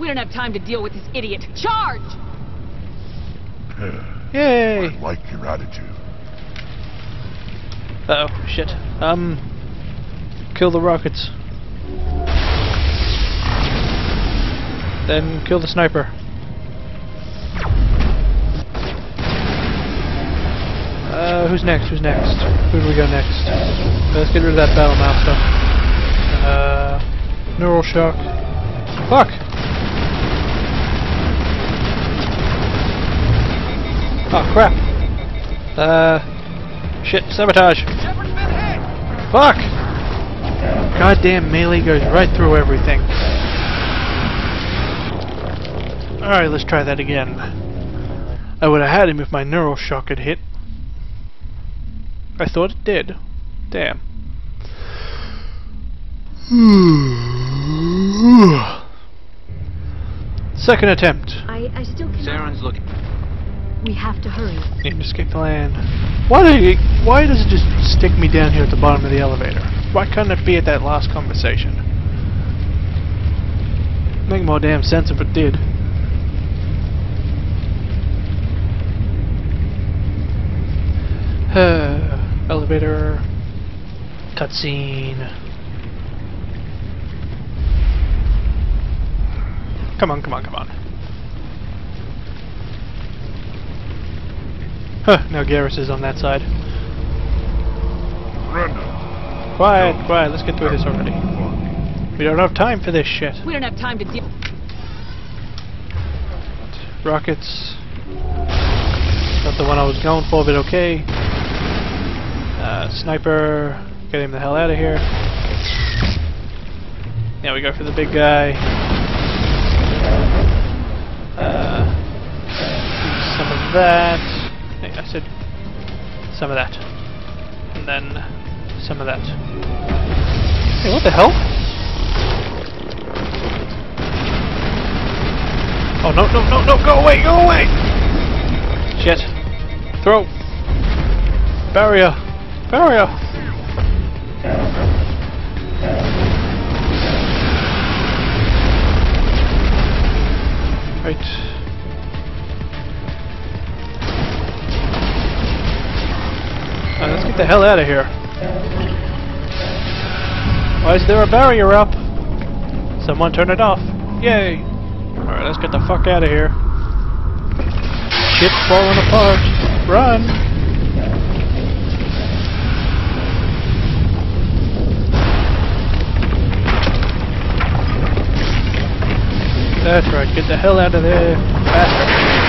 We don't have time to deal with this idiot. Charge! Yay! I like your attitude. Uh oh, shit. Um, kill the rockets. Then kill the sniper. Uh, who's next? Who's next? Who do we go next? Let's get rid of that battle mouth stuff. Uh, neural shock. Fuck! Oh crap! Uh, shit, sabotage! Fuck! Goddamn melee goes right through everything. Alright, let's try that again. I would have had him if my neural shock had hit. I thought it did. Damn. Second attempt. I, I still cannot. Saren's looking. We have to hurry. Need to escape the land. Why do you, Why does it just stick me down here at the bottom of the elevator? Why couldn't it be at that last conversation? Make more damn sense if it did. elevator. Cutscene. Come on, come on, come on. Huh, now Garrus is on that side. Brenda. Quiet, quiet, let's get through this already. We don't have time for this shit. We don't have time to deal. Rockets. Not the one I was going for, but okay. Uh, sniper. Get him the hell out of here. Now we go for the big guy. Uh, some of that. I said some of that. And then some of that. Hey, what the hell? Oh, no, no, no, no, go away, go away! Shit. Throw. Barrier. Barrier. Right. Get the hell out of here. Why is there a barrier up? Someone turn it off. Yay! Alright, let's get the fuck out of here. Shit's falling apart. Run! That's right, get the hell out of there. Faster.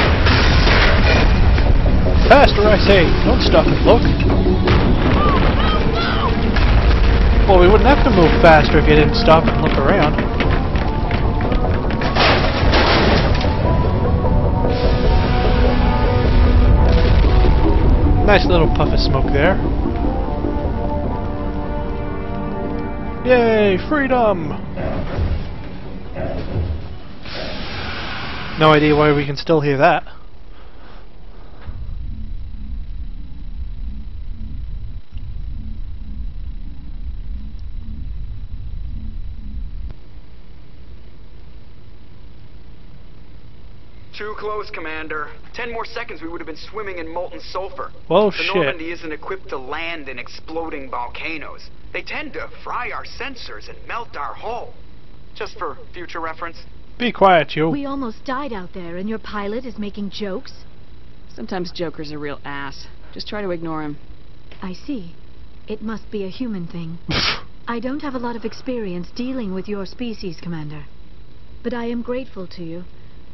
Faster, I say! Don't stop and look. Well, we wouldn't have to move faster if you didn't stop and look around. Nice little puff of smoke there. Yay, freedom! No idea why we can still hear that. Too close, Commander. Ten more seconds we would have been swimming in molten sulfur. Well, the shit. Normandy isn't equipped to land in exploding volcanoes. They tend to fry our sensors and melt our hull. Just for future reference. Be quiet, you. We almost died out there, and your pilot is making jokes? Sometimes Joker's a real ass. Just try to ignore him. I see. It must be a human thing. I don't have a lot of experience dealing with your species, Commander. But I am grateful to you.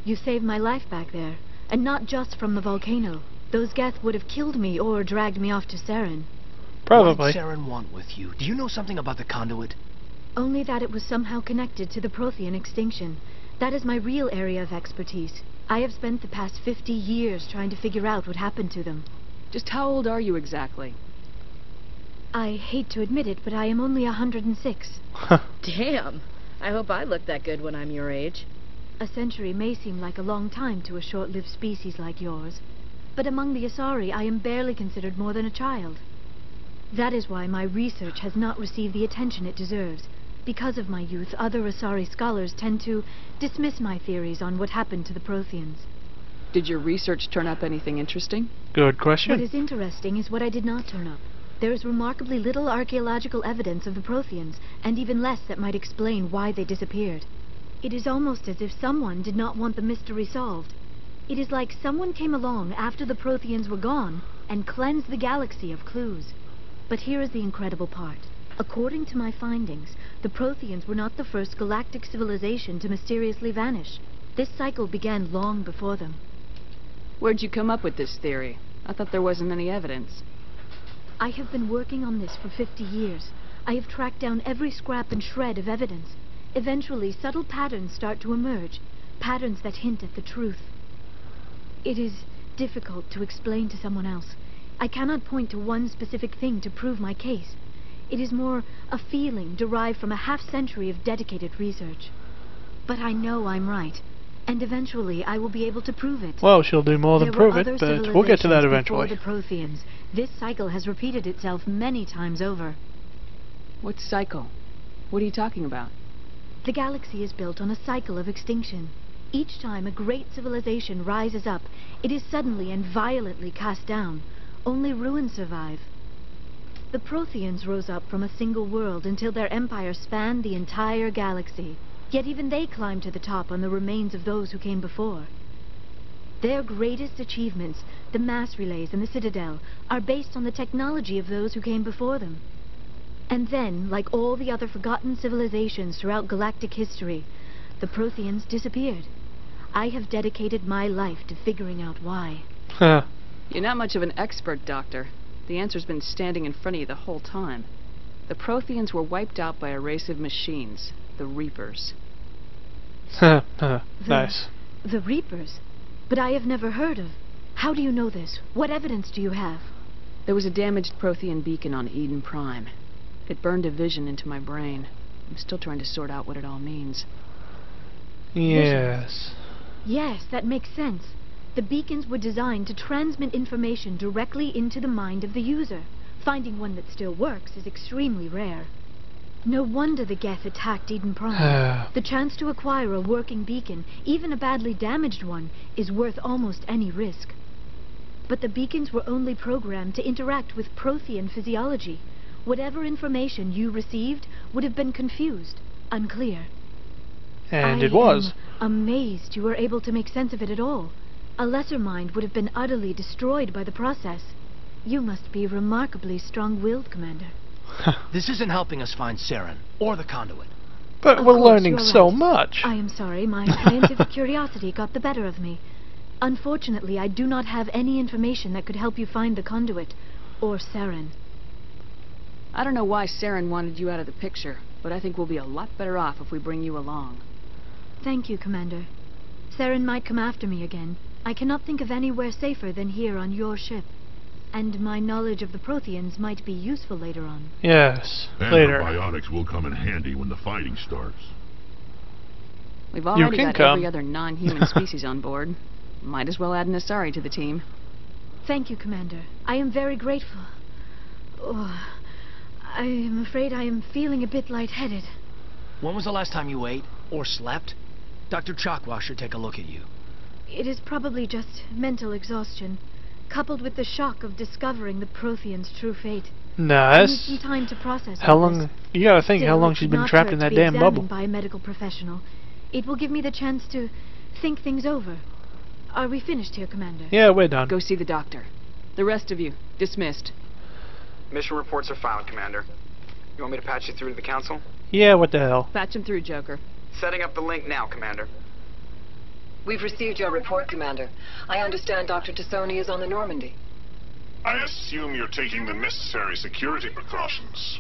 You saved my life back there, and not just from the volcano. Those Geth would have killed me or dragged me off to Saren. Probably. What did Saren want with you? Do you know something about the conduit? Only that it was somehow connected to the Prothean extinction. That is my real area of expertise. I have spent the past 50 years trying to figure out what happened to them. Just how old are you exactly? I hate to admit it, but I am only 106. Damn. I hope I look that good when I'm your age. A century may seem like a long time to a short-lived species like yours, but among the Asari I am barely considered more than a child. That is why my research has not received the attention it deserves. Because of my youth, other Asari scholars tend to dismiss my theories on what happened to the Protheans. Did your research turn up anything interesting? Good question. What is interesting is what I did not turn up. There is remarkably little archaeological evidence of the Protheans, and even less that might explain why they disappeared. It is almost as if someone did not want the mystery solved. It is like someone came along after the Protheans were gone and cleansed the galaxy of clues. But here is the incredible part. According to my findings, the Protheans were not the first galactic civilization to mysteriously vanish. This cycle began long before them. Where'd you come up with this theory? I thought there wasn't any evidence. I have been working on this for 50 years. I have tracked down every scrap and shred of evidence. Eventually, subtle patterns start to emerge, patterns that hint at the truth. It is difficult to explain to someone else. I cannot point to one specific thing to prove my case. It is more a feeling derived from a half century of dedicated research. But I know I'm right, and eventually I will be able to prove it. Well, she'll do more than There prove it, but we'll get to that civilizations eventually. Before the Protheans. This cycle has repeated itself many times over. What cycle? What are you talking about? The galaxy is built on a cycle of extinction. Each time a great civilization rises up, it is suddenly and violently cast down. Only ruins survive. The Protheans rose up from a single world until their empire spanned the entire galaxy. Yet even they climbed to the top on the remains of those who came before. Their greatest achievements, the mass relays and the Citadel, are based on the technology of those who came before them. And then, like all the other forgotten civilizations throughout galactic history, the Protheans disappeared. I have dedicated my life to figuring out why. Huh. You're not much of an expert, Doctor. The answer's been standing in front of you the whole time. The Protheans were wiped out by a race of machines, the Reapers. Huh, huh. nice. The Reapers? But I have never heard of. How do you know this? What evidence do you have? There was a damaged Prothean beacon on Eden Prime. It burned a vision into my brain. I'm still trying to sort out what it all means. Yes. Yes, that makes sense. The beacons were designed to transmit information directly into the mind of the user. Finding one that still works is extremely rare. No wonder the Geth attacked Eden Prime. the chance to acquire a working beacon, even a badly damaged one, is worth almost any risk. But the beacons were only programmed to interact with Prothean physiology. Whatever information you received would have been confused, unclear. and I it was. am amazed you were able to make sense of it at all. A lesser mind would have been utterly destroyed by the process. You must be remarkably strong-willed, Commander. This isn't helping us find Saren or the conduit. But Of we're course, learning so right. much. I am sorry, my scientific curiosity got the better of me. Unfortunately, I do not have any information that could help you find the conduit, or Saren. I don't know why Saren wanted you out of the picture, but I think we'll be a lot better off if we bring you along. Thank you, Commander. Saren might come after me again. I cannot think of anywhere safer than here on your ship. And my knowledge of the Protheans might be useful later on. Yes. And Later. the biotics will come in handy when the fighting starts. We've already can got come. every other non-human species on board. Might as well add an Asari to the team. Thank you, Commander. I am very grateful. Oh, I am afraid I am feeling a bit lightheaded. When was the last time you ate or slept? Dr. Chakwas should take a look at you. It is probably just mental exhaustion, coupled with the shock of discovering the Protheans' true fate. I need some time to process How long? this. You gotta think how long she's been trapped in that damn bubble. by a medical professional. It will give me the chance to think things over. Are we finished here, Commander? Yeah, we're done. Go see the doctor. The rest of you, dismissed. Mission reports are filed, Commander. You want me to patch you through to the Council? Yeah, what the hell? Patch him through, Joker. Setting up the link now, Commander. We've received your report, Commander. I understand Dr. T'Soni is on the Normandy. I assume you're taking the necessary security precautions.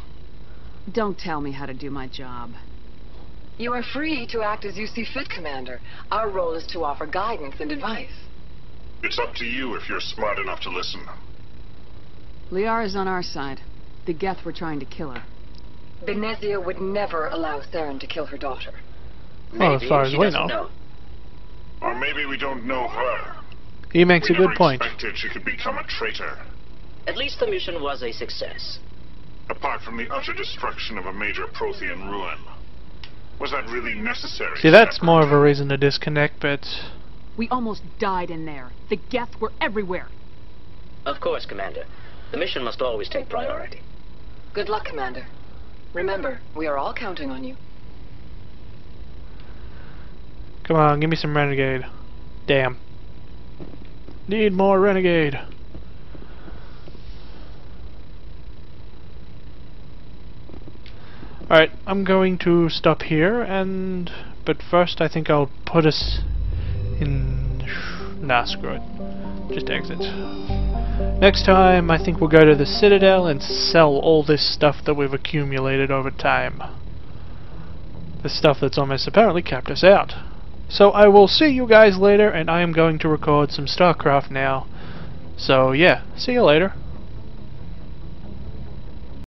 Don't tell me how to do my job. You are free to act as you see fit, Commander. Our role is to offer guidance and advice. It's up to you if you're smart enough to listen. Liara's on our side. The Geth were trying to kill her. Benezia would never allow Saren to kill her daughter. Well, as far as we know. Or maybe we don't know her. He makes we a good never point. expected she could become a traitor. At least the mission was a success. apart from the utter destruction of a major Prothean ruin. Was that really necessary? See, that's Shepard? more of a reason to disconnect, but We almost died in there. The Geth were everywhere. Of course, Commander. The mission must always take priority. Good luck, Commander. Remember, we are all counting on you. come on, give me some renegade. Damn. Need more renegade. Alright, I'm going to stop here, and... But first I think I'll put us in... Nah, screw it. Just exit. Next time, I think we'll go to the Citadel and sell all this stuff that we've accumulated over time. The stuff that's almost apparently kept us out. So I will see you guys later, and I am going to record some StarCraft now. So yeah, see you later.